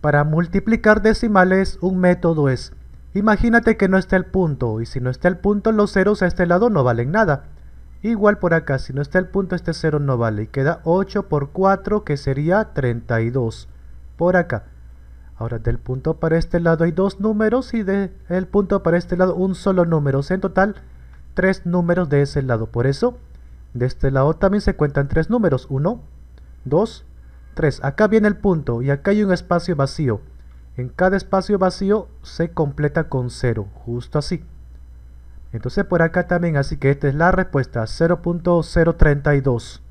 Para multiplicar decimales un método es, imagínate que no está el punto, y si no está el punto los ceros a este lado no valen nada. Igual por acá, si no está el punto este cero no vale, y queda 8 por 4 que sería 32. Por acá. Ahora del punto para este lado hay dos números y del punto para este lado un solo número. O sea, en total tres números de ese lado. Por eso, de este lado también se cuentan tres números. 1, 2, 3. Acá viene el punto y acá hay un espacio vacío. En cada espacio vacío se completa con 0, justo así. Entonces por acá también, así que esta es la respuesta, 0.032.